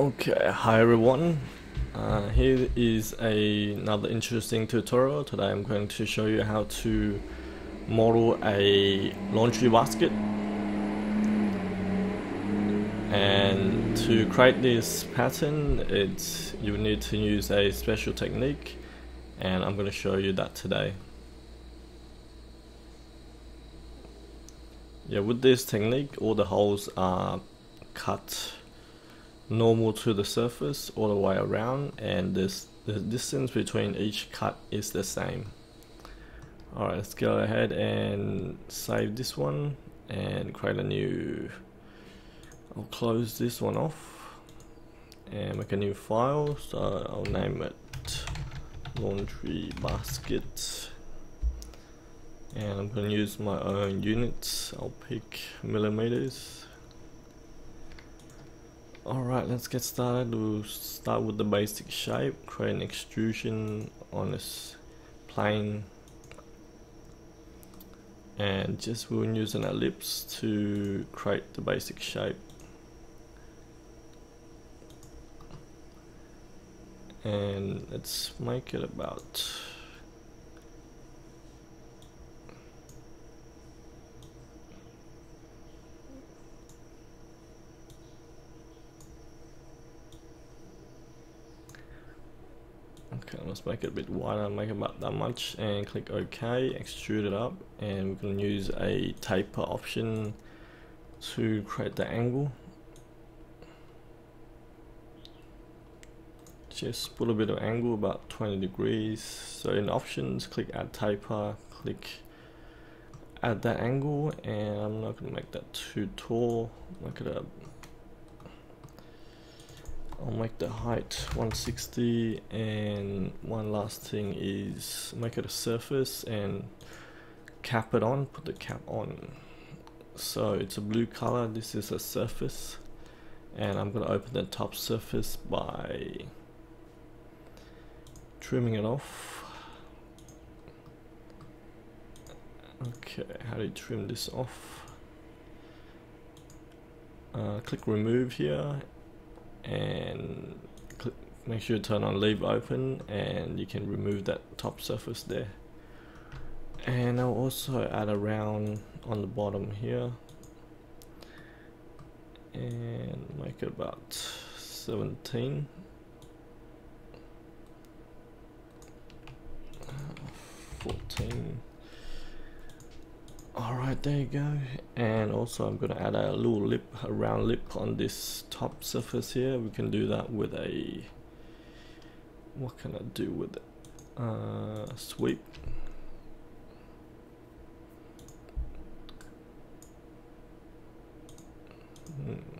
Okay, hi everyone. Uh, here is a, another interesting tutorial. Today I'm going to show you how to model a laundry basket. And to create this pattern, it's you need to use a special technique and I'm going to show you that today. Yeah, with this technique, all the holes are cut normal to the surface all the way around and this the distance between each cut is the same. Alright let's go ahead and save this one and create a new I'll close this one off and make a new file. So I'll name it laundry basket. And I'm going to use my own units. I'll pick millimeters Alright, let's get started. We'll start with the basic shape, create an extrusion on this plane and just we'll use an ellipse to create the basic shape. And let's make it about Okay, let's make it a bit wider, make it about that much and click OK, extrude it up and we're going to use a taper option to create the angle. Just put a bit of angle about 20 degrees. So in options, click add taper, click add that angle and I'm not going to make that too tall, make it a I'll make the height 160 and one last thing is make it a surface and cap it on put the cap on. So it's a blue color this is a surface and I'm gonna open the top surface by trimming it off. Okay how do you trim this off? Uh, click remove here and click, make sure you turn on leave open and you can remove that top surface there. And I'll also add a round on the bottom here and make it about 17 14 Alright, there you go. And also I'm to add a little lip, a round lip on this top surface here. We can do that with a... What can I do with it? Uh, sweep. Hmm.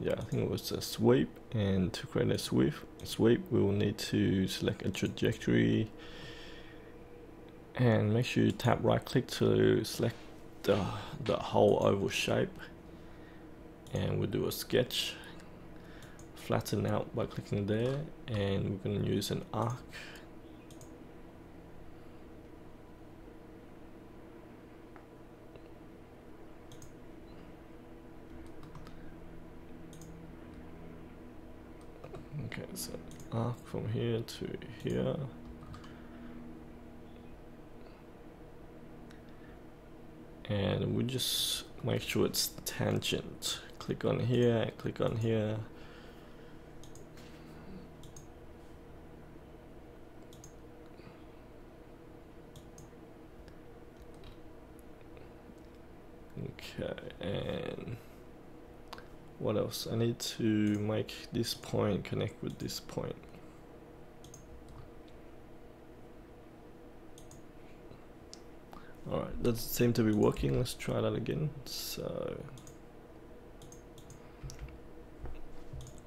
Yeah, I think it was a sweep and to create a sweep, sweep we will need to select a trajectory. And make sure you tap right click to select the, the whole oval shape. And we'll do a sketch. Flatten out by clicking there and we're going to use an arc Okay, so arc from here to here. And we just make sure it's tangent. Click on here, click on here. Okay, and what else? I need to make this point connect with this point. Alright that seems to be working. Let's try that again. So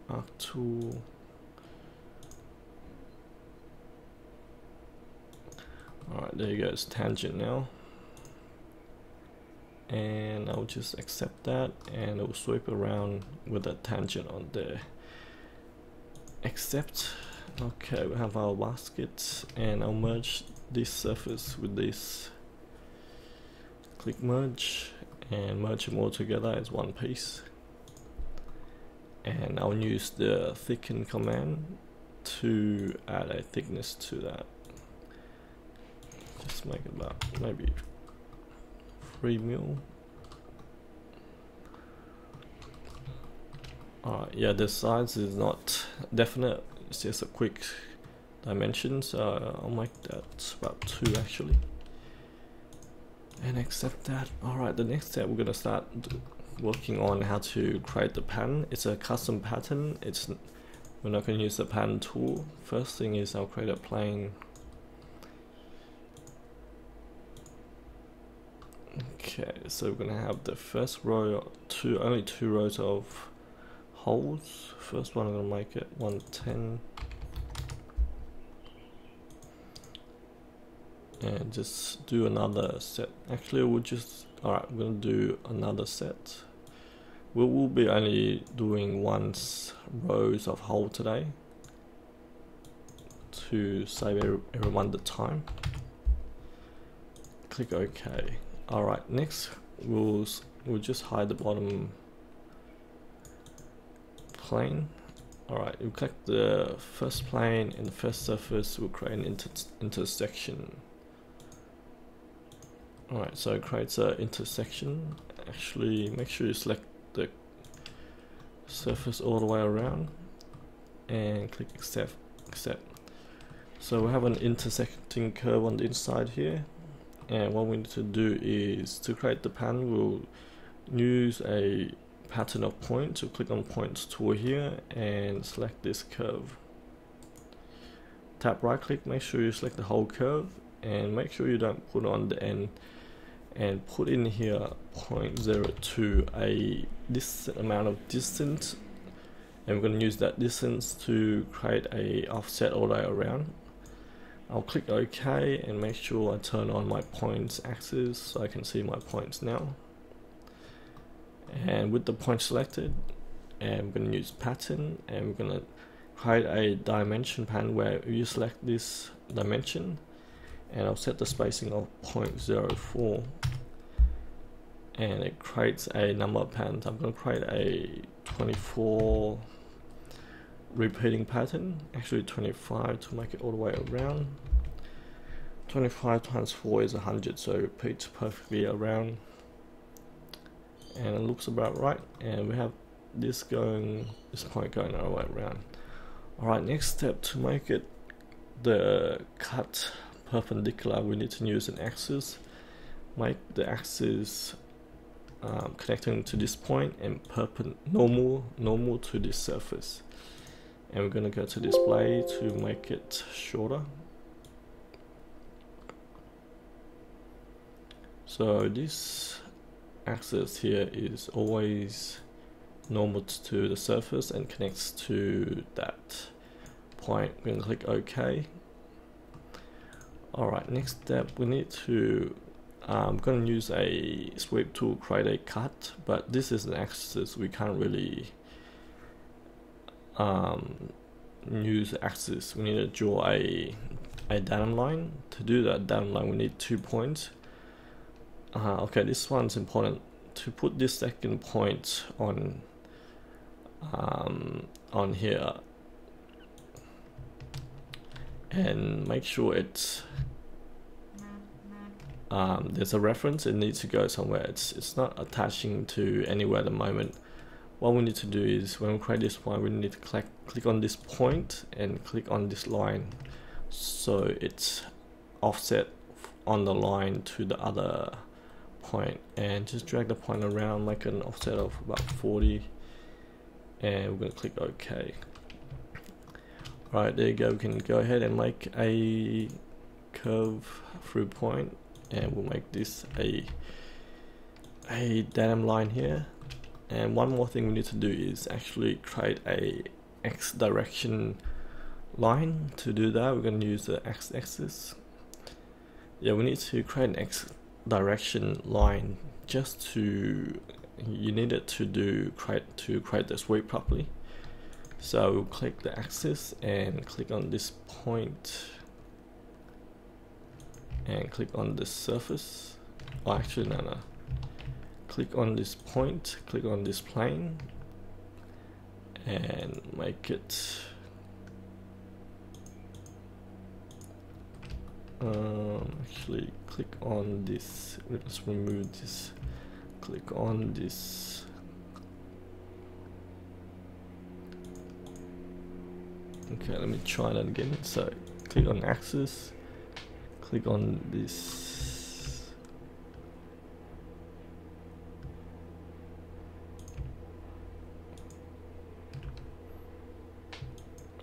arc tool. Alright there you go. It's tangent now and I'll just accept that and I'll swipe around with a tangent on there. Accept. Okay we have our basket and I'll merge this surface with this. Click merge and merge them all together as one piece. And I'll use the thicken command to add a thickness to that. Just make it about maybe 3 mil Alright, uh, yeah the size is not definite, it's just a quick dimension so uh, I'll make that about 2 actually and accept that. Alright, the next step we're gonna start working on how to create the pattern. It's a custom pattern. It's we're not gonna use the pattern tool. First thing is I'll create a plane. Okay, so we're gonna have the first row, two only two rows of holes. First one I'm gonna make it 110. and just do another set actually we'll just alright we're gonna do another set we will be only doing once rows of hole today to save everyone the time click OK alright next we'll, we'll just hide the bottom plane Alright, we'll click the first plane and the first surface we'll create an inter intersection Alright, so it creates an intersection. Actually, make sure you select the surface all the way around and click accept. accept. So we have an intersecting curve on the inside here and what we need to do is to create the pattern we'll use a pattern of points so click on points tool here and select this curve. Tap right click make sure you select the whole curve and make sure you don't put on the end and put in here 0.02 a this amount of distance. And we're going to use that distance to create a offset all the way around I'll click OK and make sure I turn on my points axis so I can see my points now and with the point selected and we're going to use pattern and we're going to create a dimension pattern where you select this dimension and I'll set the spacing of 0.04 and it creates a number of patterns. I'm going to create a 24 repeating pattern, actually 25 to make it all the way around. 25 times 4 is 100 so it repeats perfectly around. And it looks about right and we have this going this point going all the way around. Alright next step to make it the cut perpendicular we need to use an axis. Make the axis um, connecting to this point and perpendicular normal normal to this surface and we're going to go to display to make it shorter. So this axis here is always normal to the surface and connects to that point. We're to click OK. Alright, next step we need to I'm going to use a sweep to create a cut, but this is an axis we can't really um, use axis. We need to draw a a datum line. To do that datum line, we need two points. Uh, okay, this one's important. To put this second point on um, on here and make sure it's um, there's a reference it needs to go somewhere it's it's not attaching to anywhere at the moment what we need to do is when we create this point we need to click click on this point and click on this line. So it's offset on the line to the other point and just drag the point around make an offset of about 40 and we're going to click OK. Right there you go. We can go ahead and make a curve through point and we'll make this a a datum line here and one more thing we need to do is actually create a x direction line to do that. We're going to use the x-axis yeah we need to create an x direction line just to you need it to do create to create the sweep properly. So we'll click the axis and click on this point and click on the surface. Oh actually no no click on this point click on this plane and make it um, actually click on this. Let's remove this. Click on this. Okay let me try that again. So click on axis. Click on this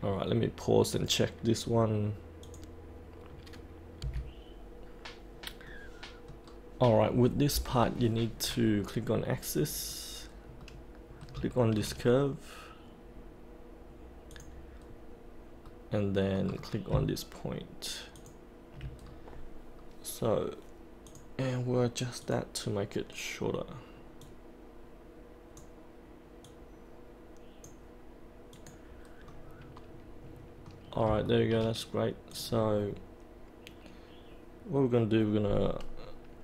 alright let me pause and check this one Alright, with this part you need to click on axis, click on this curve, and then click on this point. So, and we'll adjust that to make it shorter. Alright, there you go, that's great. So, what we're going to do, we're going to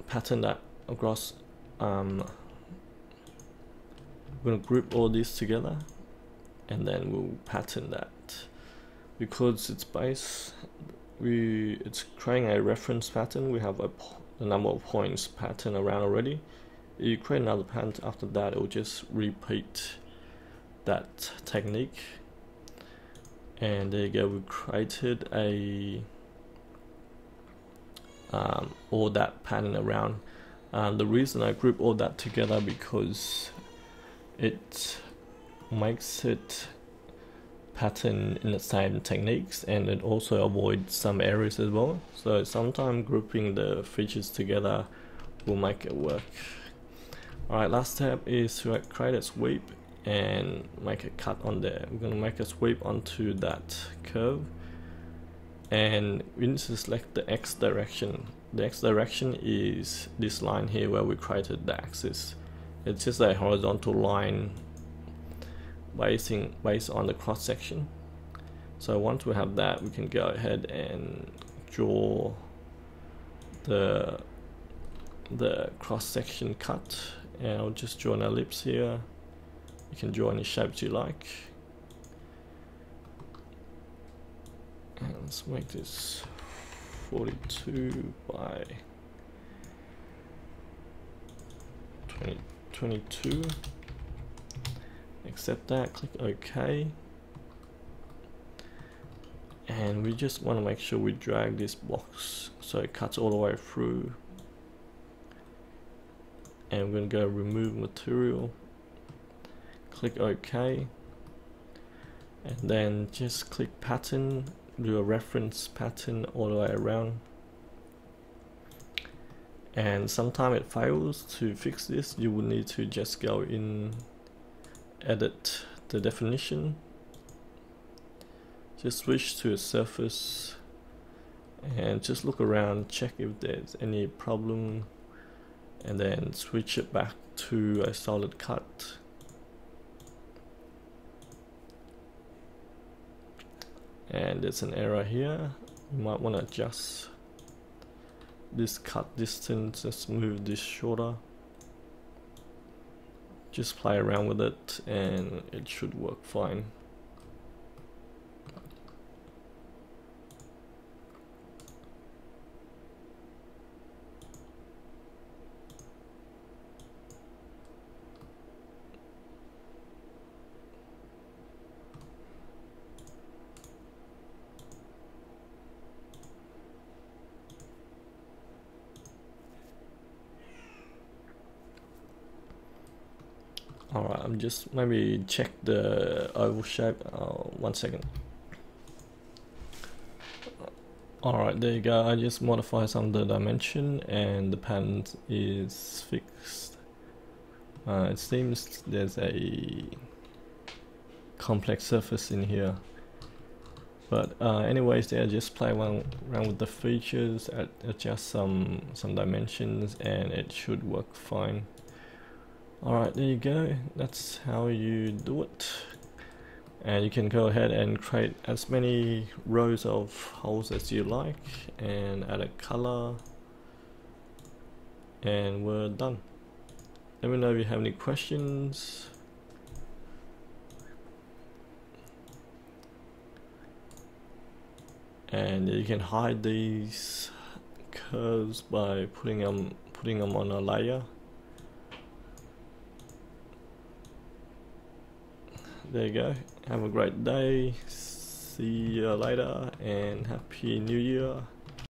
pattern that across um, we're going to group all these together and then we'll pattern that. Because it's base we it's creating a reference pattern we have a, a number of points pattern around already. You create another pattern after that it will just repeat that technique and there you go we created a um, all that pattern around. And the reason I group all that together because it makes it pattern in the same techniques and it also avoids some areas as well. So sometimes grouping the features together will make it work. Alright, last step is to create a sweep and make a cut on there. We're going to make a sweep onto that curve. And we need to select the x direction. The x direction is this line here where we created the axis. It's just a horizontal line basing based on the cross section. So once we have that we can go ahead and draw the the cross section cut. And I'll just draw an ellipse here you can draw any shapes you like. And let's make this 42 by 20, 22 accept that click OK. And we just want to make sure we drag this box so it cuts all the way through. And we're going to go remove material click OK. And then just click pattern do a reference pattern all the way around. And sometimes it fails to fix this you will need to just go in edit the definition. Just switch to a surface and just look around check if there's any problem and then switch it back to a solid cut and there's an error here. You might want to adjust this cut distance let's move this shorter. Just play around with it and it should work fine Alright, I'm just maybe check the oval shape. One second. Alright, there you go. I just modify some of the dimension and the pattern is fixed. Uh, it seems there's a complex surface in here. But uh, anyways, there just play one around with the features, adjust some some dimensions, and it should work fine. Alright, there you go. That's how you do it. And you can go ahead and create as many rows of holes as you like and add a color and we're done. let me know if you have any questions and you can hide these curves by putting them putting them on a layer there you go. Have a great day. See you later and happy new year